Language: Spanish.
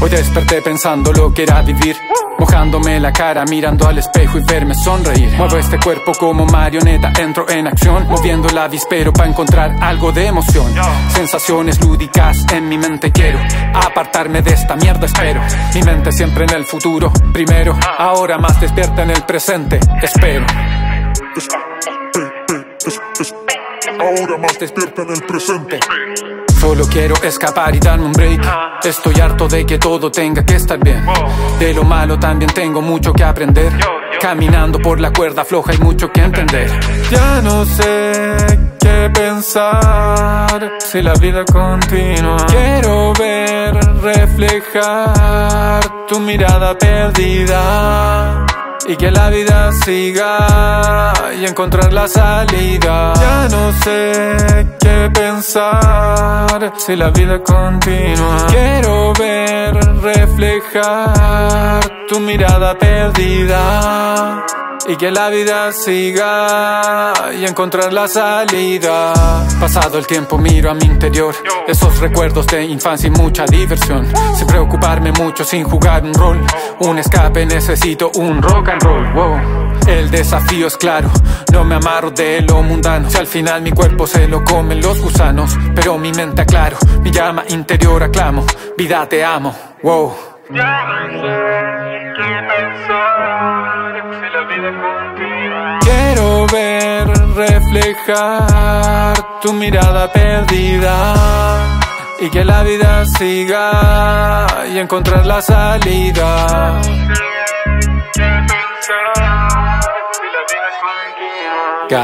Hoy desperté pensando lo que era vivir Mojándome la cara, mirando al espejo y verme sonreír. Muevo este cuerpo como marioneta, entro en acción Moviendo la avispero para encontrar algo de emoción. Sensaciones lúdicas en mi mente quiero Apartarme de esta mierda espero. Mi mente siempre en el futuro, primero. Ahora más despierta en el presente, espero. Ahora más despierta en el presente Solo quiero escapar y darme un break. Estoy harto de que todo tenga que estar bien. De lo malo también tengo mucho que aprender. Caminando por la cuerda floja hay mucho que entender. Ya no sé qué pensar si la vida continúa. Quiero ver reflejar tu mirada perdida y que la vida siga y encontrar la salida. Ya no sé qué pensar si la vida continúa. Quiero ver reflejar tu mirada perdida y que la vida siga y encontrar la salida. Pasado el tiempo miro a mi interior, esos recuerdos de infancia y mucha diversión. Sin preocuparme mucho, sin jugar un rol, un escape necesito un rock and roll. Wow. El desafío es claro, no me amarro de lo mundano. Si al final mi cuerpo se lo comen los gusanos, pero mi mente aclaro, mi llama interior aclamo, vida te amo. Wow. Quiero ver reflejar tu mirada perdida y que la vida siga y encontrar la salida. ¿Qué